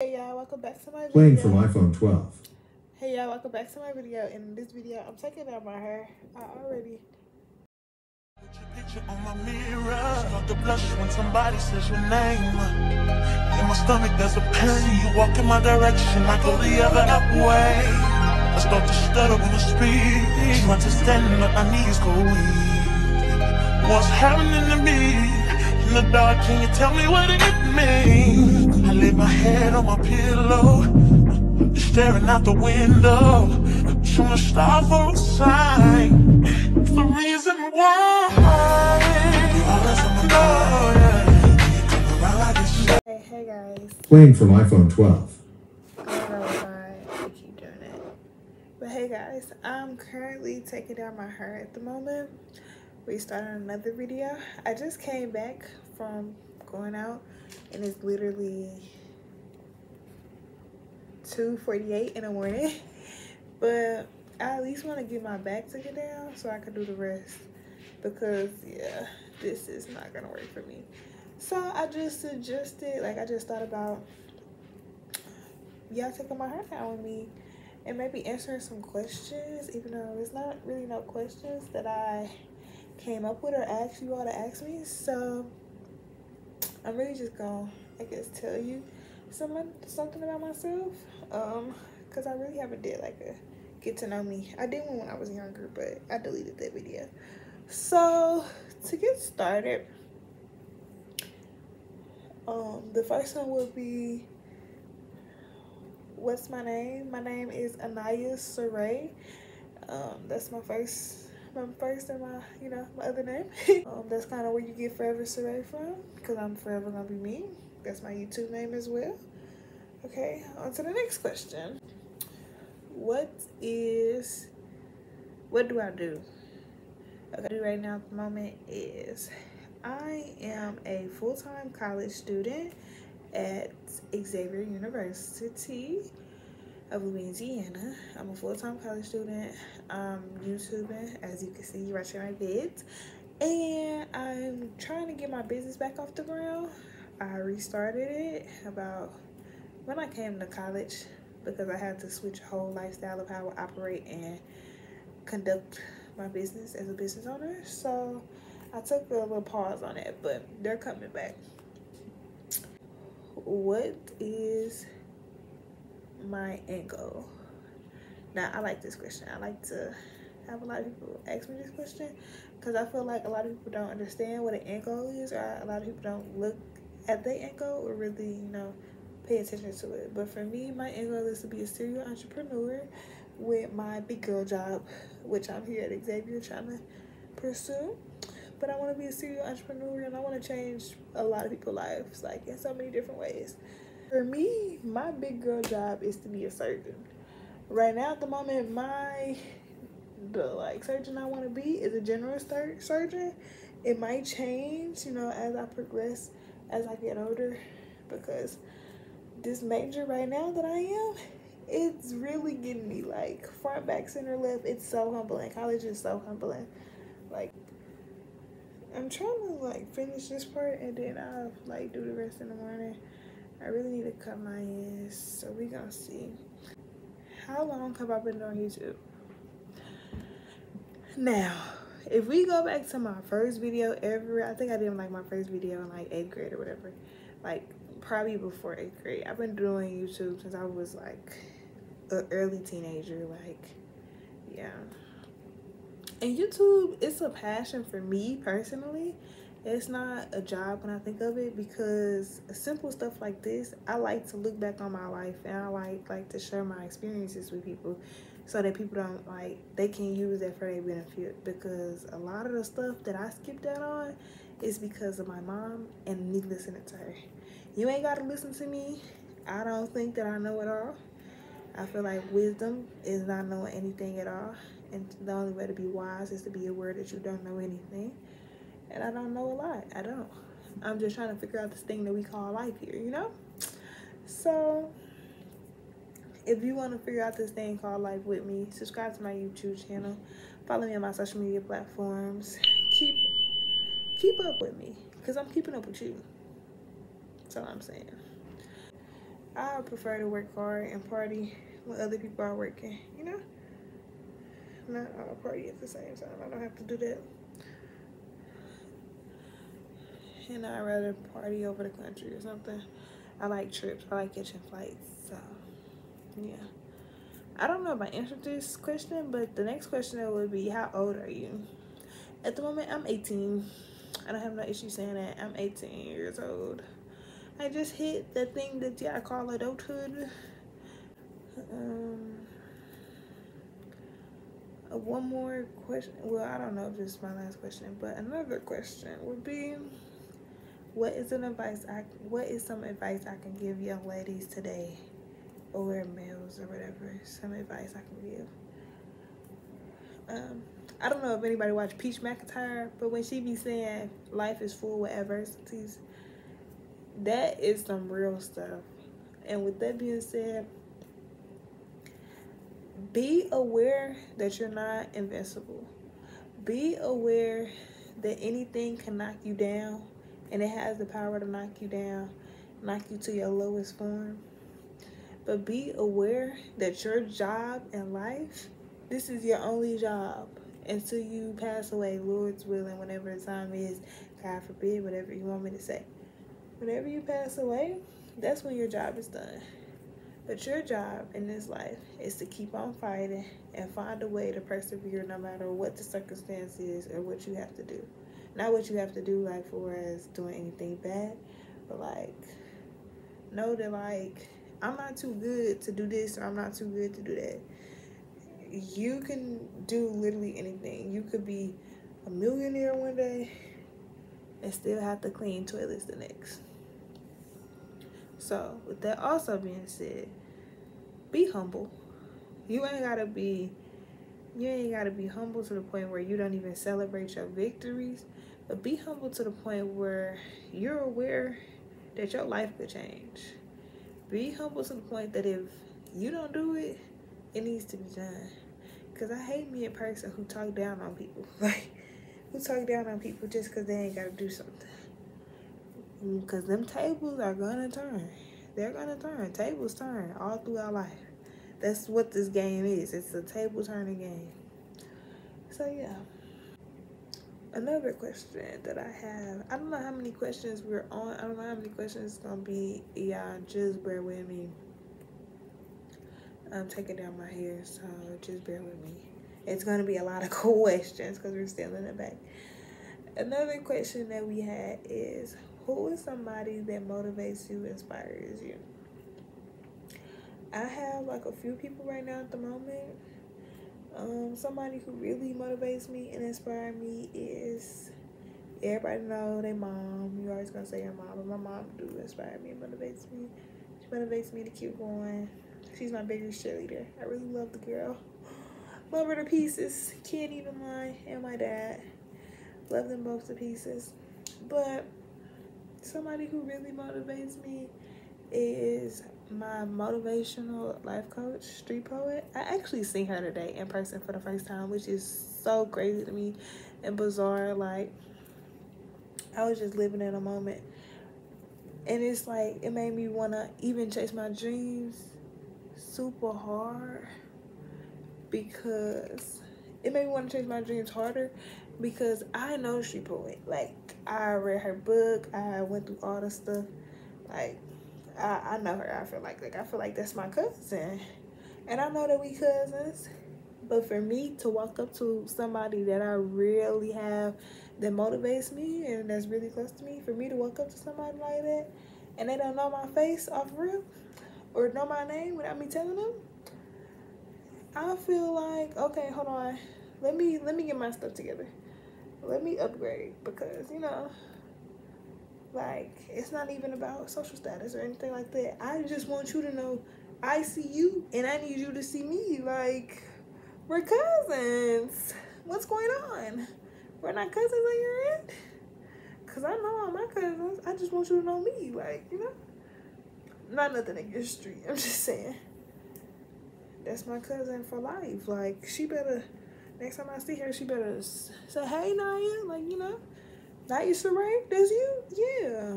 Hey y'all, welcome back to my video. Playing from iPhone 12. Hey y'all, welcome back to my video. In this video, I'm taking out my hair. I already Put your picture on my mirror. Start to blush when somebody says your name. In my stomach, there's a pain. You walk in my direction, I go the other way. I start to stutter when I speak. Trying to stand, but my knees go weak. What's happening to me? In the dark, can you tell me what it means? I lay my head on my pillow, staring out the window. Trying to stop for a sign. It's the reason why. You always on my mind, yeah. You come around like it's Hey, hey guys. Playing from iPhone 12. I don't know why I keep doing it. But hey guys, I'm currently taking down my hair at the moment. We started another video. I just came back from going out and it's literally 2.48 in the morning. But I at least want to get my back taken down so I can do the rest. Because yeah, this is not gonna work for me. So I just suggested, like I just thought about y'all taking my hair down with me and maybe answering some questions, even though it's not really no questions that I came up with or asked you all to ask me. So I'm really just gonna, I guess, tell you some something about myself. Um, cause I really haven't did like a get to know me. I did one when I was younger, but I deleted that video. So to get started, um, the first one will be what's my name? My name is Aniyah Sarae. Um, that's my first, my first and my, you know, my other name. um, that's kind of where you get Forever Sarae from, because I'm forever gonna be me. That's my YouTube name as well. Okay, on to the next question. What is, what do I do? I do right now at the moment is I am a full-time college student at Xavier University of Louisiana. I'm a full-time college student. I'm YouTubing, as you can see right here my vids. And I'm trying to get my business back off the ground. I restarted it about when I came to college because I had to switch a whole lifestyle of how I operate and conduct my business as a business owner. So I took a little pause on it, but they're coming back. What is my goal? Now, I like this question. I like to have a lot of people ask me this question because I feel like a lot of people don't understand what an goal is, or a lot of people don't look at their goal or really, you know, pay attention to it. But for me, my goal is to be a serial entrepreneur with my big girl job, which I'm here at Xavier trying to pursue. But I want to be a serial entrepreneur and I want to change a lot of people's lives, like in so many different ways. For me, my big girl job is to be a surgeon. Right now, at the moment, my the like surgeon I want to be is a general surgeon. It might change, you know, as I progress, as I get older, because this major right now that I am, it's really getting me like front, back, center, left. It's so humbling. College is so humbling. Like, I'm trying to like finish this part and then I'll like do the rest in the morning. I really need to cut my ears, so we gonna see. How long have I been on YouTube? Now, if we go back to my first video ever, I think I did like my first video in like eighth grade or whatever. Like probably before eighth grade. I've been doing YouTube since I was like an early teenager. Like, yeah. And YouTube, it's a passion for me personally. It's not a job when I think of it because simple stuff like this, I like to look back on my life and I like like to share my experiences with people so that people don't like they can use that for their benefit because a lot of the stuff that I skipped out on is because of my mom and me listening to her. You ain't gotta listen to me. I don't think that I know it all. I feel like wisdom is not knowing anything at all. And the only way to be wise is to be aware that you don't know anything. And I don't know a lot. I don't. I'm just trying to figure out this thing that we call life here, you know? So, if you want to figure out this thing called life with me, subscribe to my YouTube channel. Follow me on my social media platforms. Keep keep up with me because I'm keeping up with you. That's all I'm saying. I prefer to work hard and party when other people are working, you know? Not uh, all party at the same time. I don't have to do that. And I'd rather party over the country or something. I like trips. I like catching flights. So, yeah. I don't know if I answered this question, but the next question would be, how old are you? At the moment, I'm 18. I don't have no issue saying that. I'm 18 years old. I just hit the thing that y'all call adulthood. Um, uh, one more question. Well, I don't know if this is my last question, but another question would be, what is an advice I what is some advice I can give young ladies today, or males or whatever? Some advice I can give. Um, I don't know if anybody watched Peach McIntyre, but when she be saying life is full with adversities, that is some real stuff. And with that being said, be aware that you're not invincible. Be aware that anything can knock you down and it has the power to knock you down, knock you to your lowest form. But be aware that your job in life, this is your only job until you pass away, Lord's willing, whenever the time is, God forbid, whatever you want me to say. Whenever you pass away, that's when your job is done. But your job in this life is to keep on fighting and find a way to persevere no matter what the circumstance is or what you have to do. Not what you have to do, like, for as doing anything bad, but like, know that, like, I'm not too good to do this or I'm not too good to do that. You can do literally anything. You could be a millionaire one day and still have to clean toilets the next. So, with that also being said, be humble. You ain't gotta be you ain't gotta be humble to the point where you don't even celebrate your victories, but be humble to the point where you're aware that your life could change. Be humble to the point that if you don't do it, it needs to be done. Cause I hate me a person who talk down on people, like who talk down on people just cause they ain't gotta do something. Mm, cause them tables are gonna turn they're gonna turn. Tables turn all through our life. That's what this game is. It's a table turning game. So yeah. Another question that I have. I don't know how many questions we're on. I don't know how many questions it's gonna be. Y'all just bear with me. I'm taking down my hair, so just bear with me. It's gonna be a lot of questions because we're still in the back. Another question that we had is who is somebody that motivates you, inspires you? I have like a few people right now at the moment. Um, somebody who really motivates me and inspires me is everybody know their mom. You always gonna say your mom, but my mom do inspire me and motivates me. She motivates me to keep going. She's my biggest cheerleader. I really love the girl. Love her to pieces. Can't even lie. And my dad. Love them both to pieces. But somebody who really motivates me is my motivational life coach, Street Poet. I actually seen her today in person for the first time, which is so crazy to me and bizarre. Like, I was just living in a moment. And it's like, it made me want to even chase my dreams super hard because it made me want to chase my dreams harder because I know Street Poet. Like, I read her book. I went through all the stuff. Like, I, I know her. I feel like like I feel like that's my cousin, and I know that we cousins. But for me to walk up to somebody that I really have that motivates me and that's really close to me, for me to walk up to somebody like that and they don't know my face off real or know my name without me telling them, I feel like okay, hold on, let me let me get my stuff together let me upgrade because you know like it's not even about social status or anything like that. I just want you to know i see you and i need you to see me like we're cousins. What's going on? We're not cousins on your end because i know all my cousins. I just want you to know me like you know? Not nothing against street i'm just saying. That's my cousin for life. Like she better next time I see her, she better say, hey, Naya, like, you know, Naya Sarae, that's you? Yeah.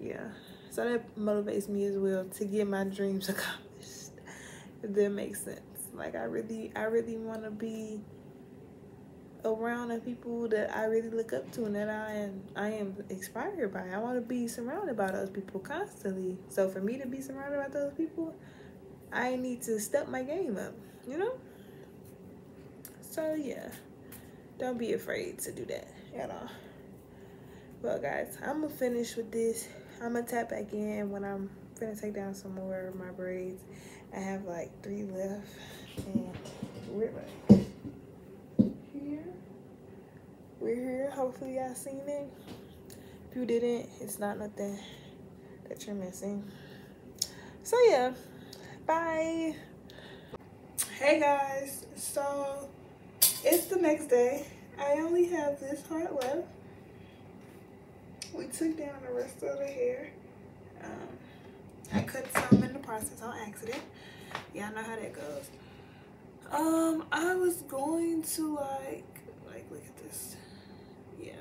Yeah. So that motivates me as well to get my dreams accomplished. If that makes sense. Like I really I really wanna be around the people that I really look up to and that I am I am inspired by. I want to be surrounded by those people constantly. So for me to be surrounded by those people, I need to step my game up, you know? So yeah. Don't be afraid to do that at all. Well guys, I'm gonna finish with this. I'm gonna tap back in when I'm gonna take down some more of my braids. I have like three left and we're like we're here. Hopefully y'all seen it. If you didn't, it's not nothing that you're missing. So yeah, bye. Hey guys, so it's the next day. I only have this part left. We took down the rest of the hair. Um, I cut some in the process on accident. Y'all know how that goes. Um, I was going to like, like look at this yeah.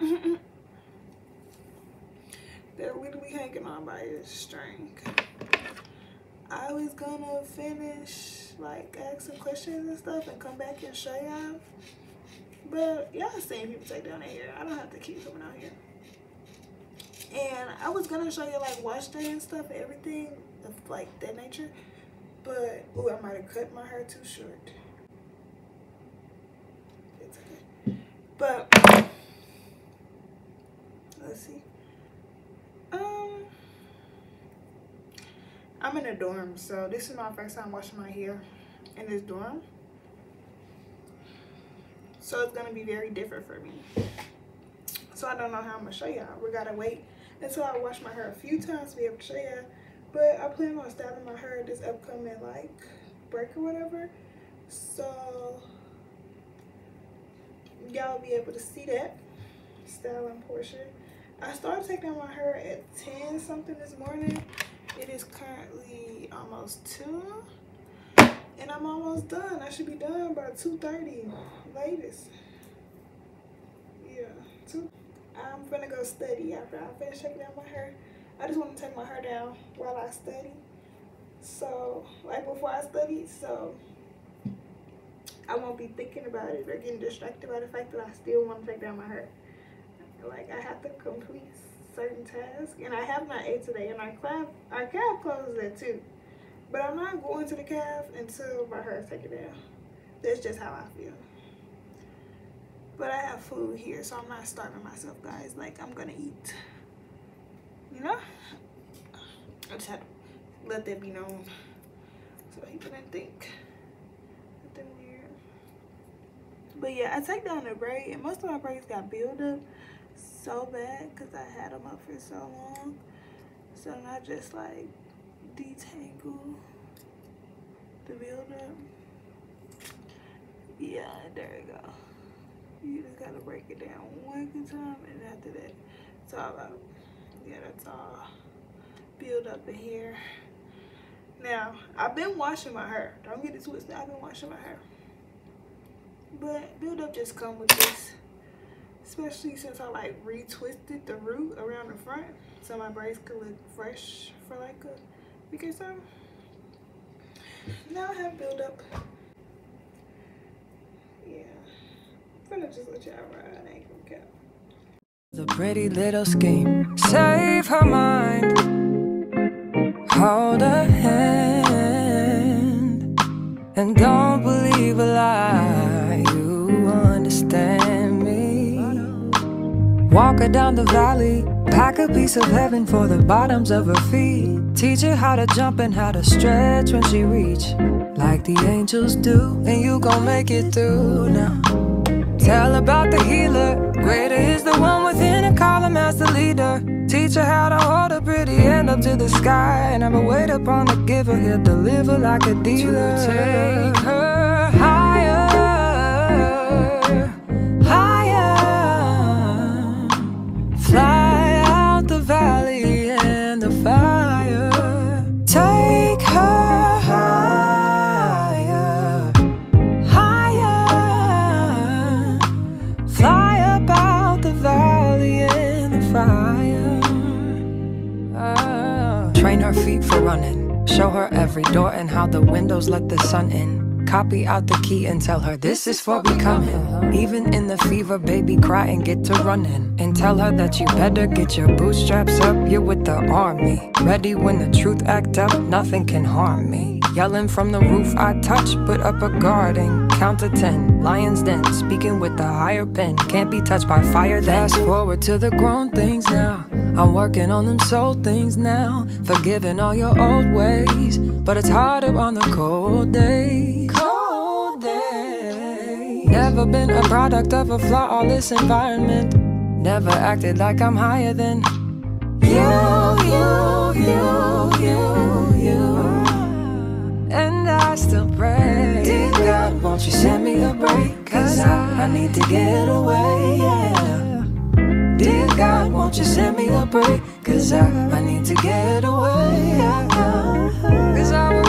They're literally hanging on by a string. I was gonna finish, like, ask some questions and stuff and come back and show y'all. But y'all seen people take down their hair. I don't have to keep coming out here. And I was gonna show you like wash day and stuff, everything of like that nature. But, ooh, I might have cut my hair too short. It's okay. But let's see. Um, I'm in a dorm, so this is my first time washing my hair in this dorm. So it's gonna be very different for me. So I don't know how I'm gonna show y'all. We gotta wait until I wash my hair a few times to be able to show y'all. But I plan on styling my hair this upcoming like break or whatever. So y'all will be able to see that styling portion. I started taking my hair at 10 something this morning. It is currently almost 2. And I'm almost done. I should be done by 2.30 latest. Yeah, 2. I'm gonna go study after I finish taking out my hair. I just want to take my hair down while I study. So, like before I study, so I won't be thinking about it or getting distracted by the fact that I still want to take down my hair like I have to complete certain task and I have my eight today and our class our calf closes at two. But I'm not going to the calf until my hair is taken down. That's just how I feel. But I have food here, so I'm not starving myself, guys. Like I'm gonna eat. You know? I just had to let that be known. So he didn't think. But yeah, I take down the braid and most of my braids got build up so bad because I had them up for so long. So then I just like detangle the builder. Yeah, there you go. You just gotta break it down one good time and after that, it's all out. Yeah, that's all build up in here. Now, I've been washing my hair. Don't get it twisted. I've been washing my hair. But build up just come with this especially since I like retwisted the root around the front so my braids could look fresh for like a week or so. Now I have build up. Yeah, I'm gonna just let y'all ride. I ain't gonna count. The pretty little scheme, save her mind, hold her hand, and don't Walk her down the valley, pack a piece of heaven for the bottoms of her feet. Teach her how to jump and how to stretch when she reach, like the angels do, and you gon' make it through now. Tell about the healer, greater is the one within call him as the leader. Teach her how to hold a pretty end up to the sky, and never wait upon the giver, he'll deliver like a dealer. Take her higher. Feet for running. Show her every door and how the windows let the sun in. Copy out the key and tell her this is for becoming. Even in the fever, baby, cry and get to running. And tell her that you better get your bootstraps up. You're with the army. Ready when the truth act up, nothing can harm me. Yelling from the roof, I touch, put up a guarding. Count to ten, lions den, speaking with the higher pen. Can't be touched by fire. Fast forward to the grown things now. I'm working on them soul things now. Forgiving all your old ways, but it's harder on the cold days. Never been a product of a flawless environment. Never acted like I'm higher than you, you, you, you, you. And I still pray. Dear God, won't you send me a break? Cause I, I need to get away, yeah. Dear God, won't you send me a break? Cause I, I need to get away, yeah. Cause I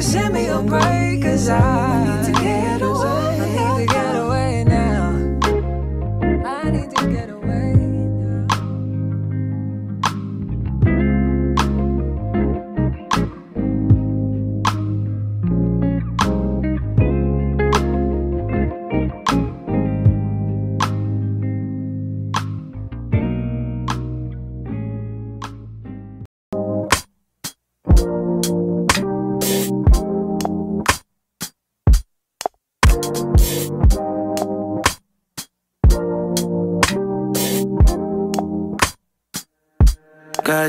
You send me a break? Cause I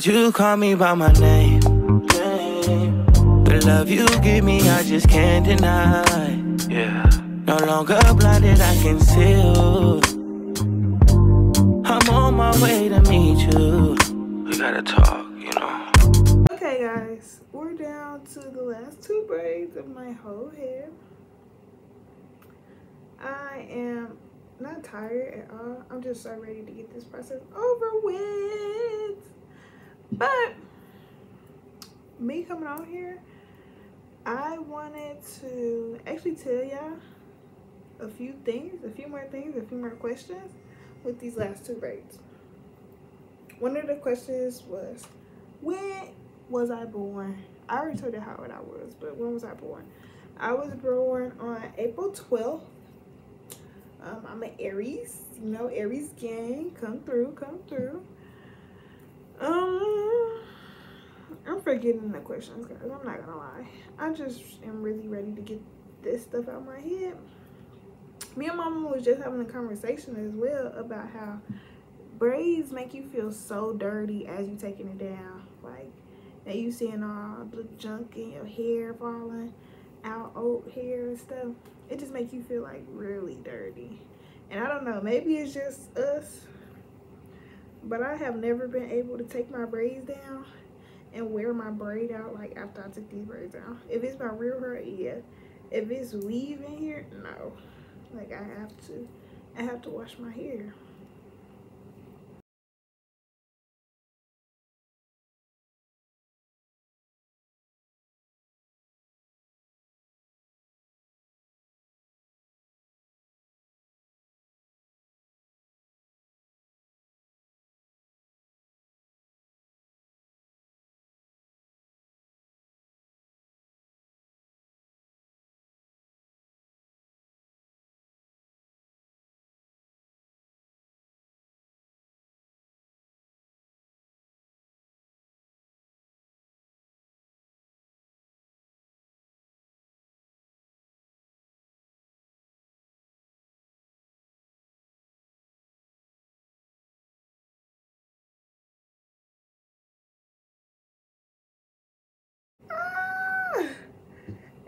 God, you call me by my name. The love you give me, I just can't deny. Yeah. No longer blinded, I can see you. I'm on my way to meet you. We gotta talk, you know. Okay, guys, we're down to the last two braids of my whole hair. I am not tired at all. I'm just so ready to get this process over with. But me coming on here, I wanted to actually tell y'all a few things, a few more things, a few more questions with these last two braids. One of the questions was, when was I born? I already told you how old I was, but when was I born? I was born on April 12th. Um, I'm an Aries, you know, Aries gang, come through, come through. Um, I'm forgetting the questions, guys. I'm not gonna lie. I just am really ready to get this stuff out of my head. Me and Mama was just having a conversation as well about how braids make you feel so dirty as you're taking it down. Like that you seeing all the junk in your hair falling out, old hair and stuff. It just makes you feel like really dirty. And I don't know, maybe it's just us, but I have never been able to take my braids down and wear my braid out like after I took these braids out. If it's my real hair, yeah. If it's weave in here, no. Like I have to, I have to wash my hair.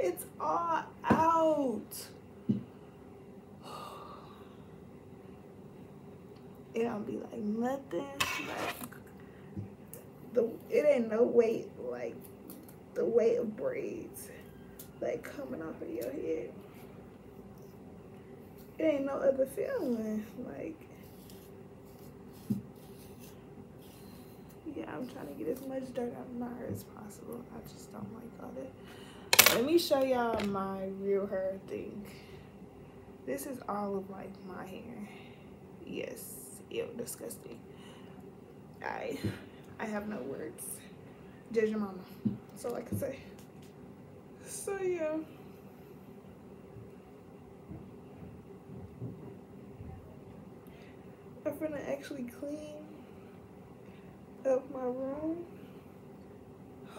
It's all out. It don't be like nothing. Like the it ain't no weight like the weight of braids like coming off of your head. It ain't no other feeling. Like yeah, I'm trying to get as much dirt out of my hair as possible. I just don't like all that. Let me show y'all my real hair thing. This is all of like my hair. Yes, ew, disgusting. I I have no words. Judge your mama. That's all I can say. So yeah. I'm gonna actually clean up my room.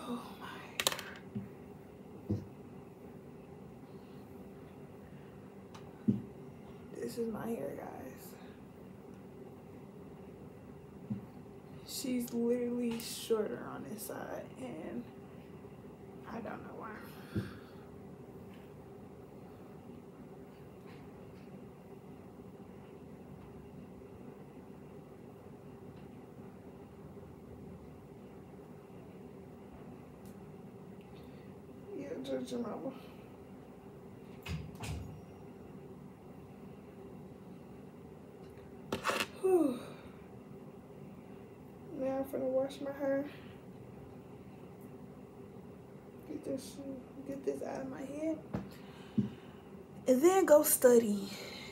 Oh my god. This is my hair, guys. She's literally shorter on this side, and I don't know why. Yeah, your mama. Whew. Now I'm gonna wash my hair. Get this get this out of my head. And then go study.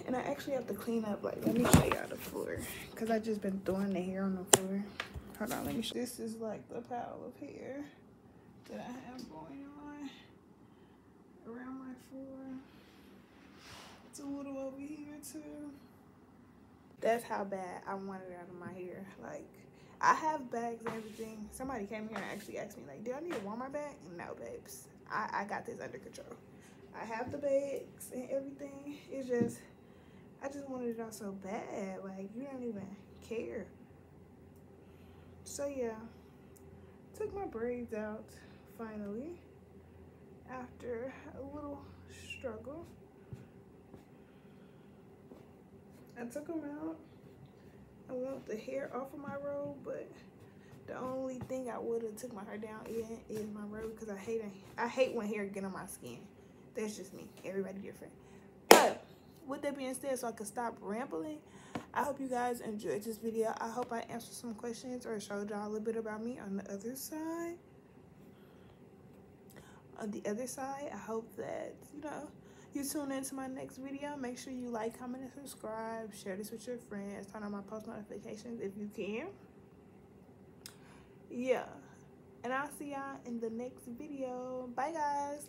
And I actually have to clean up like let me show y'all the floor. Cause I just been throwing the hair on the floor. Hold on, let me show this is like the pile of hair that I have going on around my floor. It's a little over here too. That's how bad I want it out of my hair. Like I have bags and everything. Somebody came here and actually asked me, like, do I need a Walmart bag? No, babes. I, I got this under control. I have the bags and everything. It's just, I just wanted it out so bad. Like, you don't even care. So, yeah. Took my braids out, finally. After a little struggle. I took them out. I want the hair off of my robe, but the only thing I would have took my hair down in is my robe because I hate. I hate when hair get on my skin. That's just me. Everybody different. But with that being said, so I can stop rambling, I hope you guys enjoyed this video. I hope I answered some questions or showed y'all a little bit about me on the other side. On the other side, I hope that, you know, you tune into my next video. Make sure you like, comment, and subscribe. Share this with your friends. Turn on my post notifications if you can. Yeah. And I'll see y'all in the next video. Bye, guys.